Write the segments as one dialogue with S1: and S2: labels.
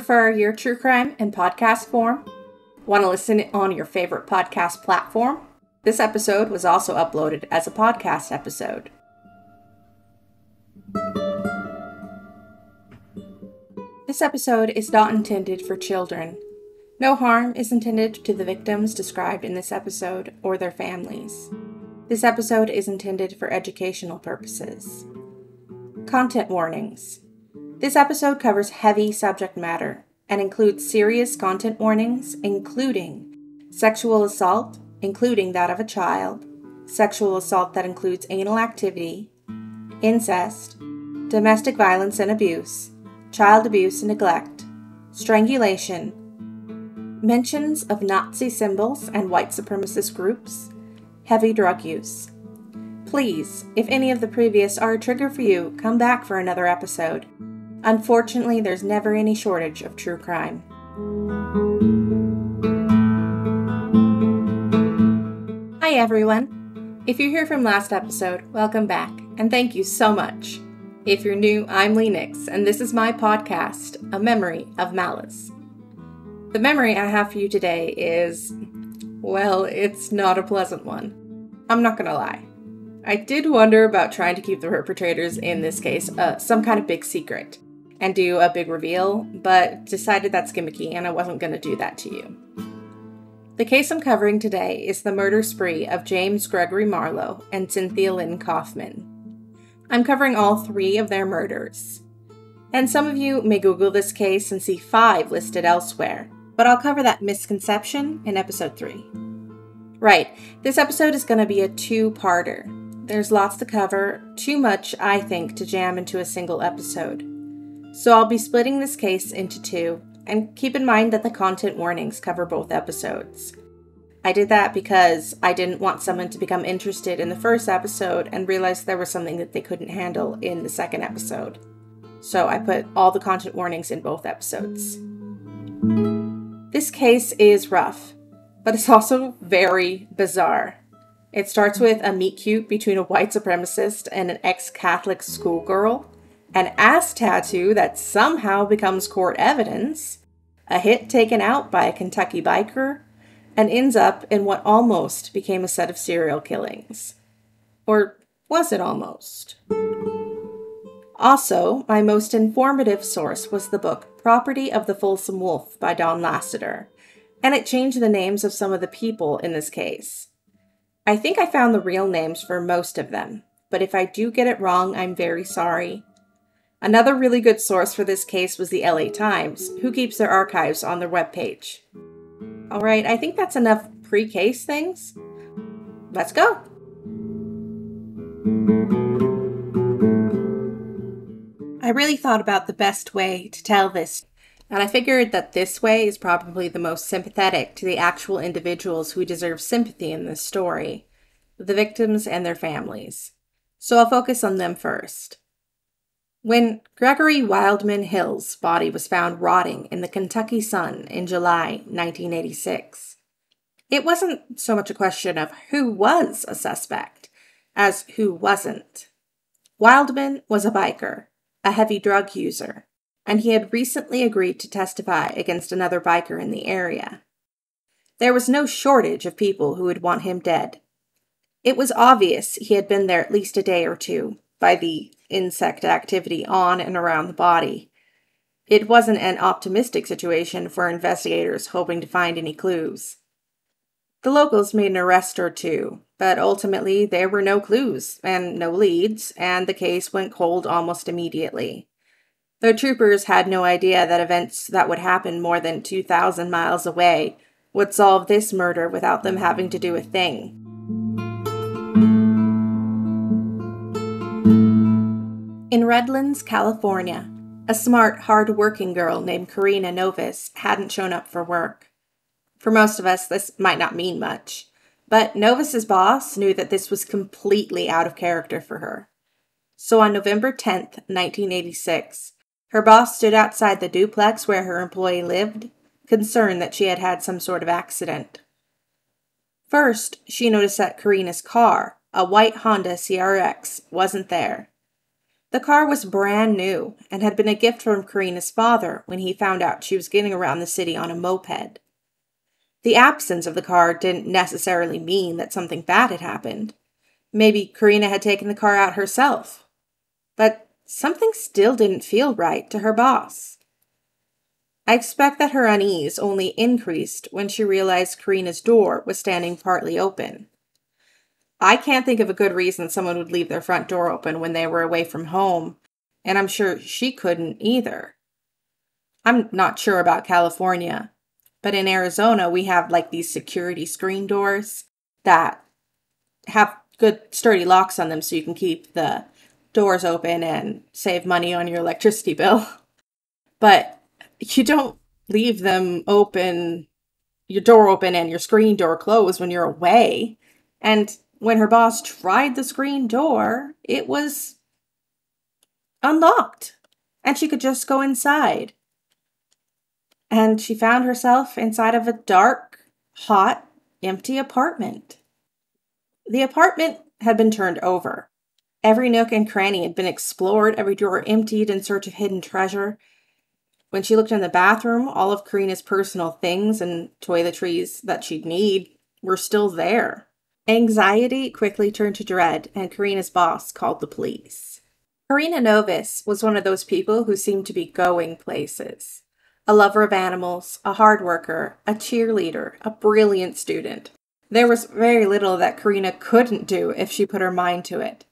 S1: Prefer your true crime in podcast form? Want to listen on your favorite podcast platform? This episode was also uploaded as a podcast episode. This episode is not intended for children. No harm is intended to the victims described in this episode or their families. This episode is intended for educational purposes. Content warnings. This episode covers heavy subject matter and includes serious content warnings, including sexual assault, including that of a child, sexual assault that includes anal activity, incest, domestic violence and abuse, child abuse and neglect, strangulation, mentions of Nazi symbols and white supremacist groups, heavy drug use. Please, if any of the previous are a trigger for you, come back for another episode. Unfortunately, there's never any shortage of true crime. Hi, everyone. If you're here from last episode, welcome back, and thank you so much. If you're new, I'm Lee Nix, and this is my podcast, A Memory of Malice. The memory I have for you today is, well, it's not a pleasant one. I'm not gonna lie. I did wonder about trying to keep the perpetrators in this case uh, some kind of big secret and do a big reveal, but decided that's gimmicky and I wasn't going to do that to you. The case I'm covering today is the murder spree of James Gregory Marlow and Cynthia Lynn Coffman. I'm covering all three of their murders. And some of you may Google this case and see five listed elsewhere, but I'll cover that misconception in episode three. Right, this episode is going to be a two parter. There's lots to cover, too much, I think, to jam into a single episode. So I'll be splitting this case into two, and keep in mind that the content warnings cover both episodes. I did that because I didn't want someone to become interested in the first episode and realize there was something that they couldn't handle in the second episode. So I put all the content warnings in both episodes. This case is rough, but it's also very bizarre. It starts with a meet cute between a white supremacist and an ex Catholic schoolgirl an ass tattoo that somehow becomes court evidence, a hit taken out by a Kentucky biker, and ends up in what almost became a set of serial killings. Or was it almost? Also, my most informative source was the book Property of the Folsom Wolf by Don Lasseter, and it changed the names of some of the people in this case. I think I found the real names for most of them, but if I do get it wrong, I'm very sorry. Another really good source for this case was the LA Times, who keeps their archives on their webpage. Alright, I think that's enough pre case things. Let's go! I really thought about the best way to tell this, and I figured that this way is probably the most sympathetic to the actual individuals who deserve sympathy in this story the victims and their families. So I'll focus on them first. When Gregory Wildman Hill's body was found rotting in the Kentucky sun in July 1986, it wasn't so much a question of who was a suspect as who wasn't. Wildman was a biker, a heavy drug user, and he had recently agreed to testify against another biker in the area. There was no shortage of people who would want him dead. It was obvious he had been there at least a day or two by the insect activity on and around the body. It wasn't an optimistic situation for investigators hoping to find any clues. The locals made an arrest or two, but ultimately there were no clues and no leads, and the case went cold almost immediately. The troopers had no idea that events that would happen more than 2,000 miles away would solve this murder without them having to do a thing. In Redlands, California, a smart, hard-working girl named Karina Novis hadn't shown up for work. For most of us, this might not mean much, but Novis's boss knew that this was completely out of character for her. So on November 10th, 1986, her boss stood outside the duplex where her employee lived, concerned that she had had some sort of accident. First, she noticed that Karina's car, a white Honda CRX, wasn't there The car was brand new and had been a gift from Karina's father when he found out she was getting around the city on a moped. The absence of the car didn't necessarily mean that something bad had happened. Maybe Karina had taken the car out herself. But something still didn't feel right to her boss. I expect that her unease only increased when she realized Karina's door was standing partly open. I can't think of a good reason someone would leave their front door open when they were away from home, and I'm sure she couldn't either. I'm not sure about California, but in Arizona, we have like these security screen doors that have good sturdy locks on them so you can keep the doors open and save money on your electricity bill. But you don't leave them open, your door open and your screen door closed when you're away. And when her boss tried the screen door, it was unlocked and she could just go inside. And she found herself inside of a dark, hot, empty apartment. The apartment had been turned over. Every nook and cranny had been explored, every drawer emptied in search of hidden treasure. When she looked in the bathroom, all of Karina's personal things and toiletries that she'd need were still there. Anxiety quickly turned to dread, and Karina's boss called the police. Karina Novis was one of those people who seemed to be going places. A lover of animals, a hard worker, a cheerleader, a brilliant student. There was very little that Karina couldn't do if she put her mind to it.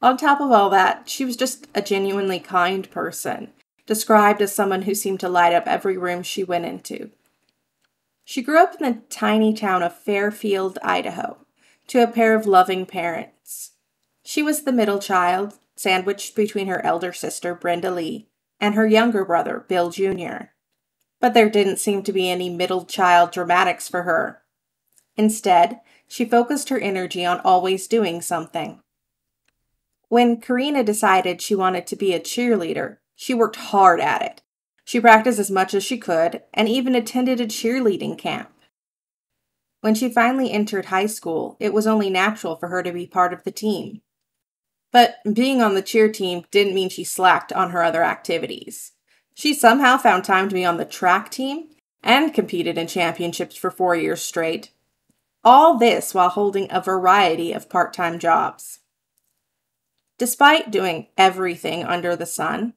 S1: On top of all that, she was just a genuinely kind person, described as someone who seemed to light up every room she went into. She grew up in the tiny town of Fairfield, Idaho, to a pair of loving parents. She was the middle child, sandwiched between her elder sister, Brenda Lee, and her younger brother, Bill Jr. But there didn't seem to be any middle child dramatics for her. Instead, she focused her energy on always doing something. When Karina decided she wanted to be a cheerleader, she worked hard at it. She practiced as much as she could and even attended a cheerleading camp. When she finally entered high school, it was only natural for her to be part of the team. But being on the cheer team didn't mean she slacked on her other activities. She somehow found time to be on the track team and competed in championships for four years straight. All this while holding a variety of part time jobs. Despite doing everything under the sun,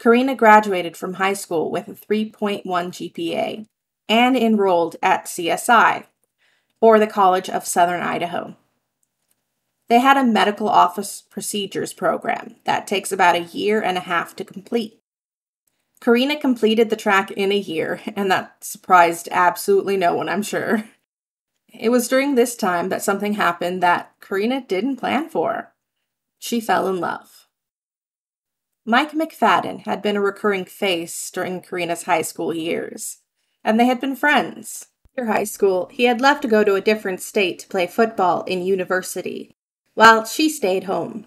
S1: Karina graduated from high school with a 3.1 GPA and enrolled at CSI, or the College of Southern Idaho. They had a medical office procedures program that takes about a year and a half to complete. Karina completed the track in a year, and that surprised absolutely no one, I'm sure. It was during this time that something happened that Karina didn't plan for. She fell in love. Mike McFadden had been a recurring face during Karina's high school years, and they had been friends. After high school, he had left to go to a different state to play football in university, while she stayed home.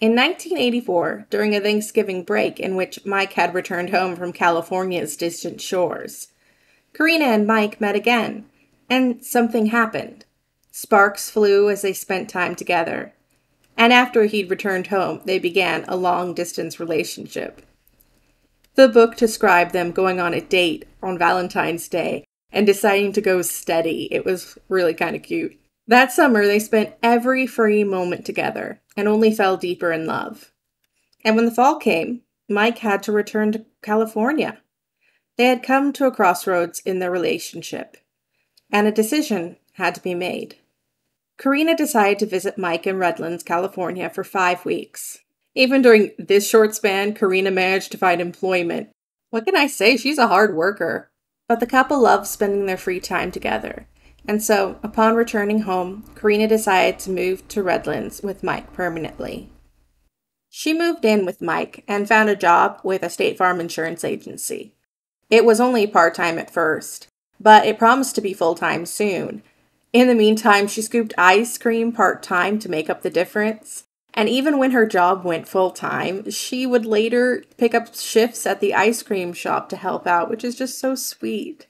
S1: In 1984, during a Thanksgiving break in which Mike had returned home from California's distant shores, Karina and Mike met again, and something happened. Sparks flew as they spent time together, and after he'd returned home, they began a long distance relationship. The book described them going on a date on Valentine's Day and deciding to go steady. It was really kind of cute. That summer, they spent every free moment together and only fell deeper in love. And when the fall came, Mike had to return to California. They had come to a crossroads in their relationship, and a decision had to be made. Karina decided to visit Mike in Redlands, California for five weeks. Even during this short span, Karina managed to find employment. What can I say? She's a hard worker. But the couple loved spending their free time together. And so, upon returning home, Karina decided to move to Redlands with Mike permanently. She moved in with Mike and found a job with a State Farm insurance agency. It was only part time at first, but it promised to be full time soon. In the meantime, she scooped ice cream part time to make up the difference. And even when her job went full time, she would later pick up shifts at the ice cream shop to help out, which is just so sweet.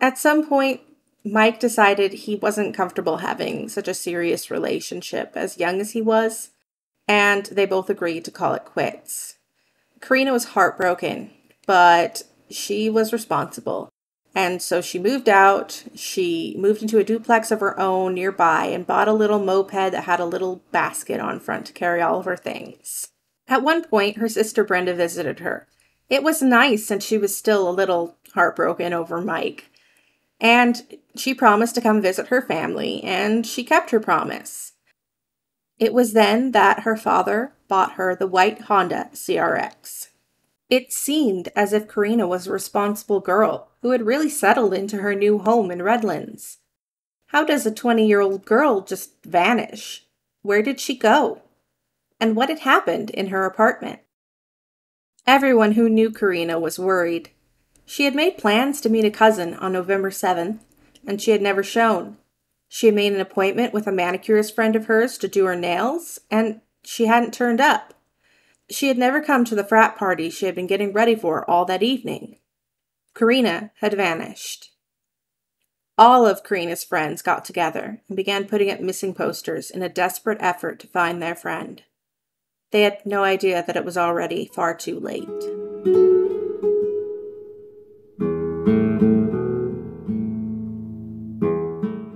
S1: At some point, Mike decided he wasn't comfortable having such a serious relationship as young as he was, and they both agreed to call it quits. Karina was heartbroken, but she was responsible. And so she moved out. She moved into a duplex of her own nearby and bought a little moped that had a little basket on front to carry all of her things. At one point, her sister Brenda visited her. It was nice since she was still a little heartbroken over Mike. And she promised to come visit her family, and she kept her promise. It was then that her father bought her the white Honda CRX. It seemed as if Karina was a responsible girl who had really settled into her new home in Redlands. How does a 20 year old girl just vanish? Where did she go? And what had happened in her apartment? Everyone who knew Karina was worried. She had made plans to meet a cousin on November 7th, and she had never shown. She had made an appointment with a manicurist friend of hers to do her nails, and she hadn't turned up. She had never come to the frat party she had been getting ready for all that evening. Karina had vanished. All of Karina's friends got together and began putting up missing posters in a desperate effort to find their friend. They had no idea that it was already far too late.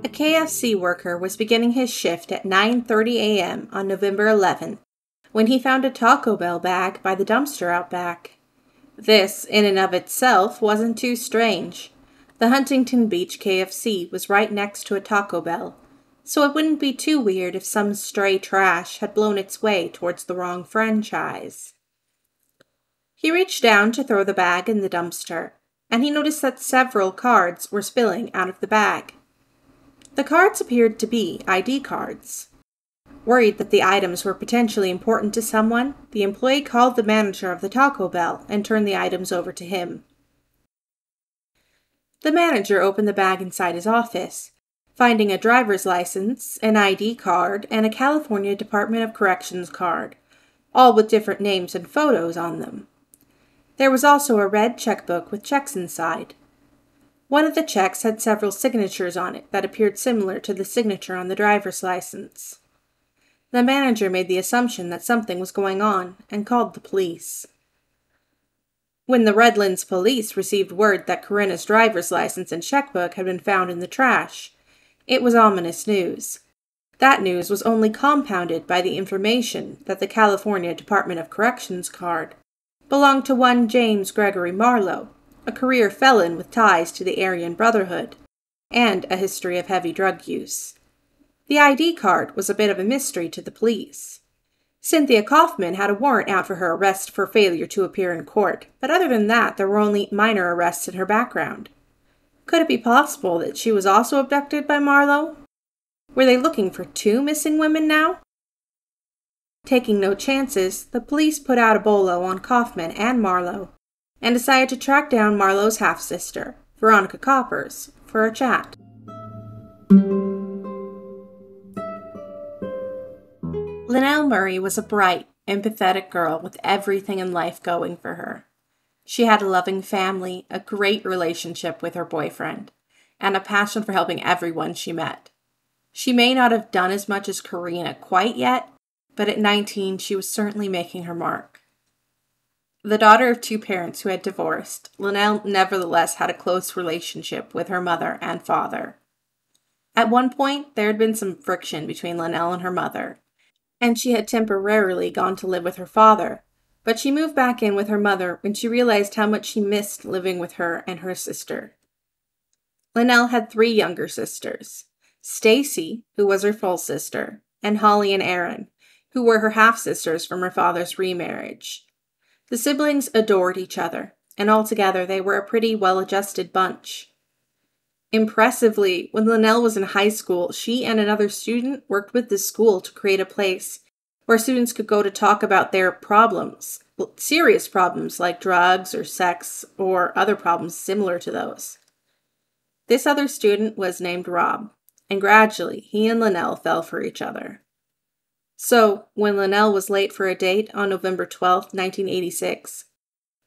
S1: A KFC worker was beginning his shift at 9:30 a.m. on November 11th when he found a Taco Bell bag by the dumpster out back. This, in and of itself, wasn't too strange. The Huntington Beach KFC was right next to a Taco Bell, so it wouldn't be too weird if some stray trash had blown its way towards the wrong franchise. He reached down to throw the bag in the dumpster, and he noticed that several cards were spilling out of the bag. The cards appeared to be ID cards. Worried that the items were potentially important to someone, the employee called the manager of the Taco Bell and turned the items over to him. The manager opened the bag inside his office, finding a driver's license, an ID card, and a California Department of Corrections card, all with different names and photos on them. There was also a red checkbook with checks inside. One of the checks had several signatures on it that appeared similar to the signature on the driver's license. The manager made the assumption that something was going on and called the police. When the Redlands police received word that Karina's driver's license and checkbook had been found in the trash, it was ominous news. That news was only compounded by the information that the California Department of Corrections card belonged to one James Gregory Marlow, a career felon with ties to the Aryan Brotherhood, and a history of heavy drug use. The ID card was a bit of a mystery to the police. Cynthia Coffman had a warrant out for her arrest for failure to appear in court, but other than that, there were only minor arrests in her background. Could it be possible that she was also abducted by Marlow? Were they looking for two missing women now? Taking no chances, the police put out a bolo on Coffman and Marlow and decided to track down Marlow's half sister, Veronica Coppers, for a chat. Lynel Murray was a bright, empathetic girl with everything in life going for her. She had a loving family, a great relationship with her boyfriend, and a passion for helping everyone she met. She may not have done as much as Karina quite yet, but at 19 she was certainly making her mark. The daughter of two parents who had divorced, Lynel nevertheless had a close relationship with her mother and father. At one point, there had been some friction between Lynel and her mother, and she had temporarily gone to live with her father, but she moved back in with her mother when she realized how much she missed living with her and her sister. Lynel had three younger sisters Stacy, who was her full sister, and Holly and Erin, who were her half sisters from her father's remarriage. The siblings adored each other, and altogether they were a pretty well adjusted bunch. Impressively, when Lynel was in high school, she and another student worked with the school to create a place where students could go to talk about their problems, serious problems like drugs or sex or other problems similar to those. This other student was named Rob, and gradually he and Lynel fell for each other. So, when Lynel was late for a date on November 12, 1986,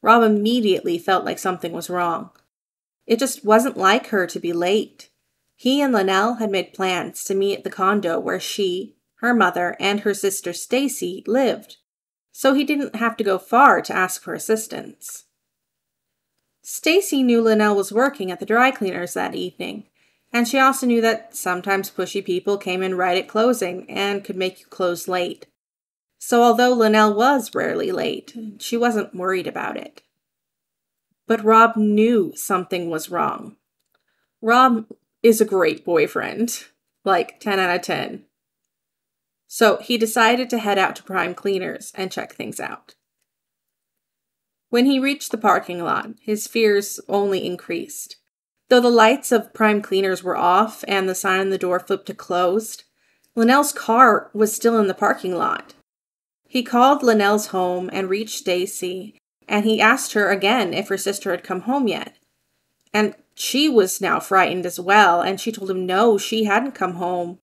S1: Rob immediately felt like something was wrong. It just wasn't like her to be late. He and Lynel had made plans to meet at the condo where she, her mother, and her sister Stacy lived, so he didn't have to go far to ask for assistance. Stacy knew Lynel was working at the dry cleaners that evening, and she also knew that sometimes pushy people came in right at closing and could make you close late. So although Lynel was rarely late, she wasn't worried about it. But Rob knew something was wrong. Rob is a great boyfriend, like 10 out of 10. So he decided to head out to Prime Cleaners and check things out. When he reached the parking lot, his fears only increased. Though the lights of Prime Cleaners were off and the sign on the door flipped to closed, Lynel's car was still in the parking lot. He called Lynel's home and reached Stacy, and he asked her again if her sister had come home yet. And she was now frightened as well, and she told him no, she hadn't come home.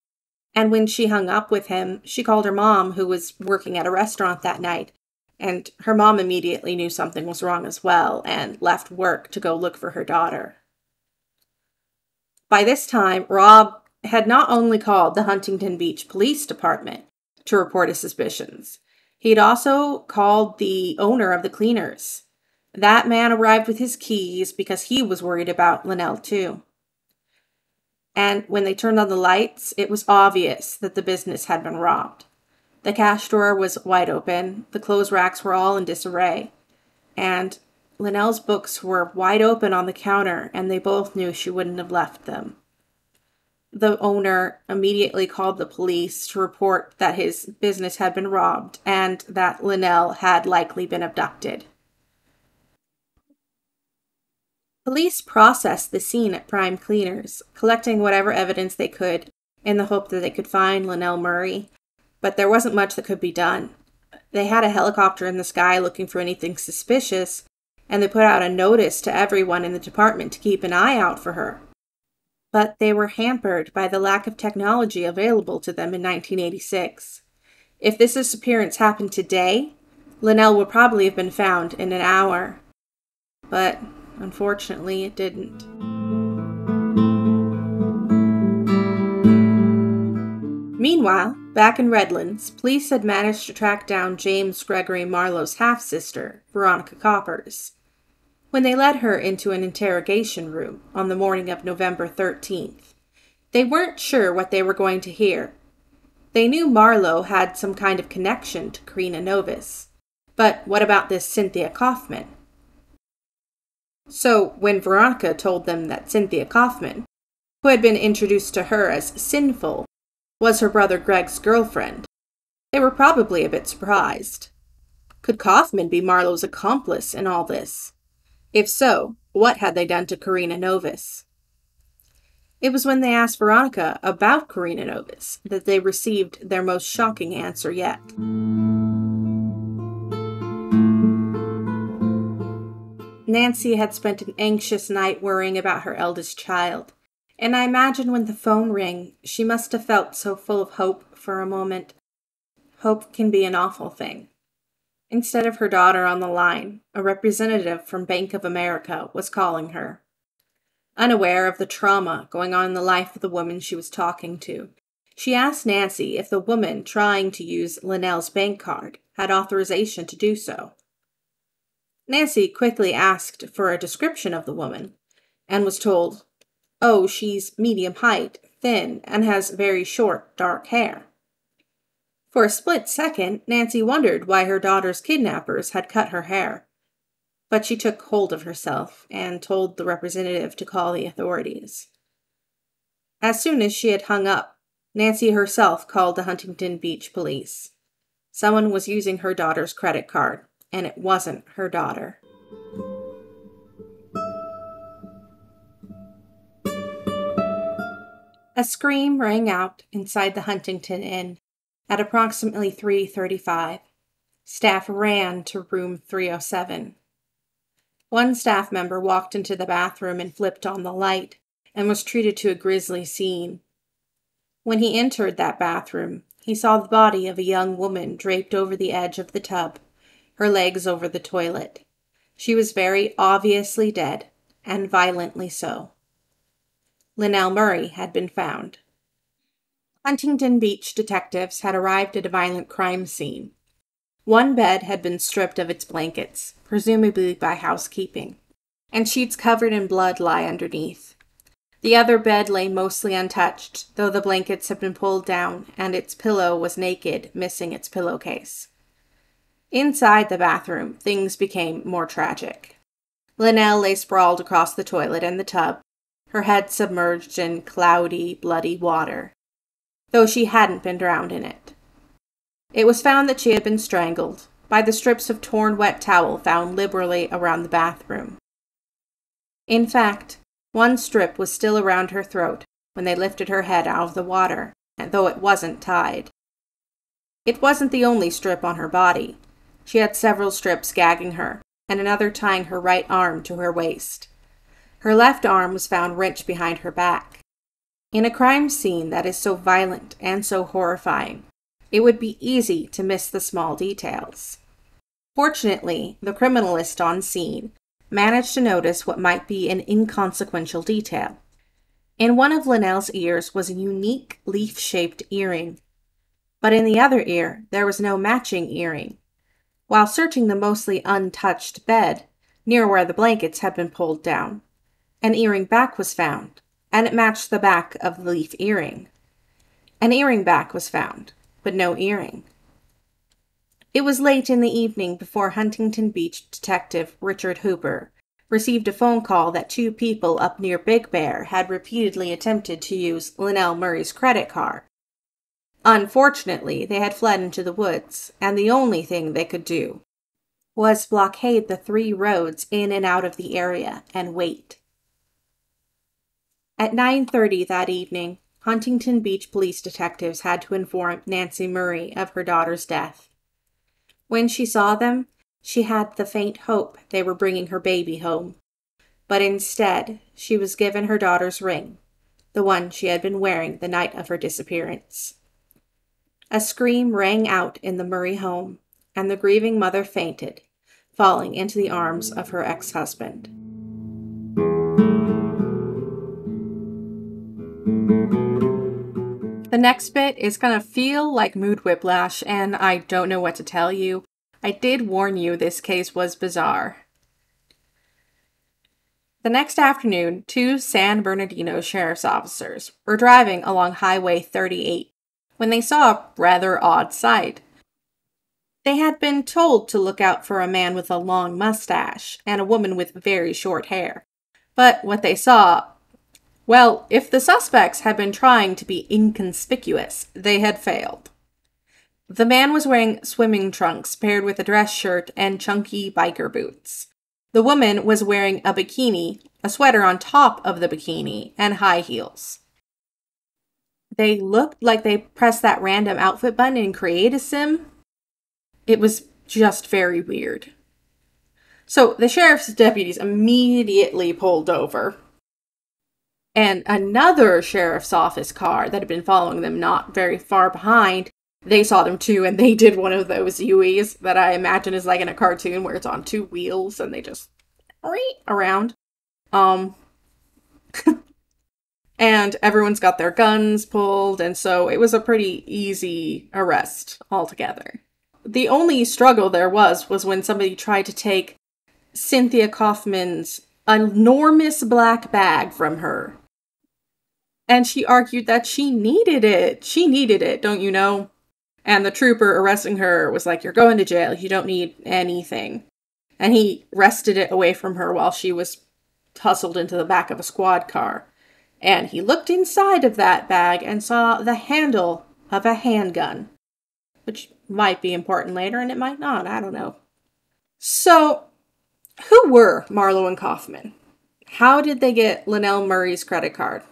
S1: And when she hung up with him, she called her mom, who was working at a restaurant that night. And her mom immediately knew something was wrong as well and left work to go look for her daughter. By this time, Rob had not only called the Huntington Beach Police Department to report his suspicions, he'd also called the owner of the cleaners. That man arrived with his keys because he was worried about Lynel too. And when they turned on the lights, it was obvious that the business had been robbed. The cash drawer was wide open, the clothes racks were all in disarray, and Lynel's books were wide open on the counter, and they both knew she wouldn't have left them. The owner immediately called the police to report that his business had been robbed and that Lynel had likely been abducted. Police processed the scene at Prime Cleaners, collecting whatever evidence they could in the hope that they could find Lynel Murray, but there wasn't much that could be done. They had a helicopter in the sky looking for anything suspicious, and they put out a notice to everyone in the department to keep an eye out for her. But they were hampered by the lack of technology available to them in 1986. If this disappearance happened today, Lynel would probably have been found in an hour. But Unfortunately, it didn't. Meanwhile, back in Redlands, police had managed to track down James Gregory Marlow's half sister, Veronica Coppers. When they led her into an interrogation room on the morning of November 13th, they weren't sure what they were going to hear. They knew Marlow had some kind of connection to Karina Novis. But what about this Cynthia Coffman? So, when Veronica told them that Cynthia Coffman, who had been introduced to her as sinful, was her brother Greg's girlfriend, they were probably a bit surprised. Could Coffman be Marlow's accomplice in all this? If so, what had they done to Karina Novis? It was when they asked Veronica about Karina Novis that they received their most shocking answer yet. Nancy had spent an anxious night worrying about her eldest child, and I imagine when the phone rang, she must have felt so full of hope for a moment. Hope can be an awful thing. Instead of her daughter on the line, a representative from Bank of America was calling her. Unaware of the trauma going on in the life of the woman she was talking to, she asked Nancy if the woman trying to use Lynel's bank card had authorization to do so. Nancy quickly asked for a description of the woman and was told, Oh, she's medium height, thin, and has very short, dark hair. For a split second, Nancy wondered why her daughter's kidnappers had cut her hair. But she took hold of herself and told the representative to call the authorities. As soon as she had hung up, Nancy herself called the Huntington Beach police. Someone was using her daughter's credit card and it wasn't her daughter. A scream rang out inside the Huntington Inn at approximately 3:35. Staff ran to room 307. One staff member walked into the bathroom and flipped on the light and was treated to a grisly scene. When he entered that bathroom, he saw the body of a young woman draped over the edge of the tub her legs over the toilet. She was very obviously dead, and violently so. Lynel Murray had been found. Huntington Beach detectives had arrived at a violent crime scene. One bed had been stripped of its blankets, presumably by housekeeping, and sheets covered in blood lie underneath. The other bed lay mostly untouched, though the blankets had been pulled down and its pillow was naked, missing its pillowcase. Inside the bathroom, things became more tragic. Lynel lay sprawled across the toilet and the tub, her head submerged in cloudy, bloody water, though she hadn't been drowned in it. It was found that she had been strangled by the strips of torn wet towel found liberally around the bathroom. In fact, one strip was still around her throat when they lifted her head out of the water, though it wasn't tied. It wasn't the only strip on her body. She had several strips gagging her, and another tying her right arm to her waist. Her left arm was found wrenched behind her back. In a crime scene that is so violent and so horrifying, it would be easy to miss the small details. Fortunately, the criminalist on scene managed to notice what might be an inconsequential detail. In one of Lynel's ears was a unique leaf shaped earring, but in the other ear there was no matching earring. While searching the mostly untouched bed, near where the blankets had been pulled down, an earring back was found, and it matched the back of the leaf earring. An earring back was found, but no earring. It was late in the evening before Huntington Beach detective Richard Hooper received a phone call that two people up near Big Bear had repeatedly attempted to use Lynel Murray's credit card. Unfortunately, they had fled into the woods, and the only thing they could do was blockade the three roads in and out of the area and wait. At 9:30 that evening, Huntington Beach police detectives had to inform Nancy Murray of her daughter's death. When she saw them, she had the faint hope they were bringing her baby home. But instead, she was given her daughter's ring, the one she had been wearing the night of her disappearance. A scream rang out in the Murray home, and the grieving mother fainted, falling into the arms of her ex husband. The next bit is going to feel like mood whiplash, and I don't know what to tell you. I did warn you this case was bizarre. The next afternoon, two San Bernardino sheriff's officers were driving along Highway 38 when they saw a rather odd sight. They had been told to look out for a man with a long mustache and a woman with very short hair. But what they saw well, if the suspects had been trying to be inconspicuous, they had failed. The man was wearing swimming trunks paired with a dress shirt and chunky biker boots. The woman was wearing a bikini, a sweater on top of the bikini, and high heels. They looked like they pressed that random outfit button in Create a Sim. It was just very weird. So the sheriff's deputies immediately pulled over and another sheriff's office car that had been following them not very far behind. They saw them too, and they did one of those UEs that I imagine is like in a cartoon where it's on two wheels and they just around. Um, and everyone's got their guns pulled, and so it was a pretty easy arrest altogether. The only struggle there was was when somebody tried to take Cynthia Coffman's enormous black bag from her and she argued that she needed it. She needed it, don't you know? And the trooper arresting her was like, You're going to jail. You don't need anything. And he wrested it away from her while she was tussled into the back of a squad car. And he looked inside of that bag and saw the handle of a handgun, which might be important later and it might not. I don't know. So, who were Marlow and Coffman? How did they get Lynel Murray's credit card?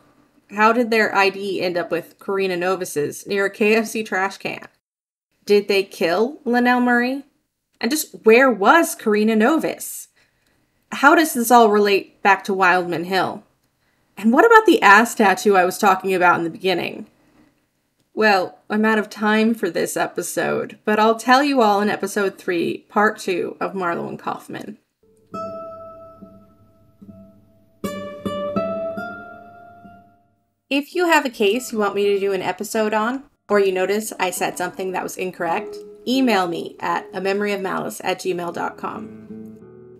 S1: How did their ID end up with Karina Novis's near a KFC trash can? Did they kill Lynel Murray? And just where was Karina Novis? How does this all relate back to Wildman Hill? And what about the ass tattoo I was talking about in the beginning? Well, I'm out of time for this episode, but I'll tell you all in episode 3, part 2 of Marlow and Coffman. If you have a case you want me to do an episode on, or you notice I said something that was incorrect, email me at a memory of malice at gmail.com.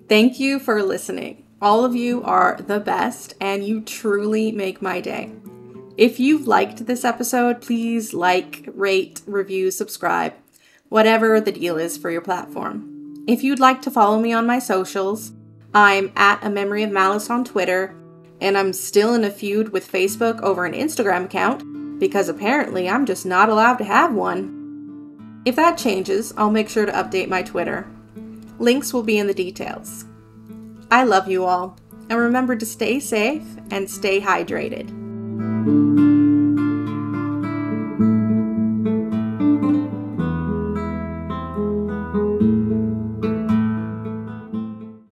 S1: Thank you for listening. All of you are the best, and you truly make my day. If you've liked this episode, please like, rate, review, subscribe, whatever the deal is for your platform. If you'd like to follow me on my socials, I'm at a memory of malice on Twitter, and I'm still in a feud with Facebook over an Instagram account because apparently I'm just not allowed to have one. If that changes, I'll make sure to update my Twitter. Links will be in the details. I love you all, and remember to stay safe and stay hydrated.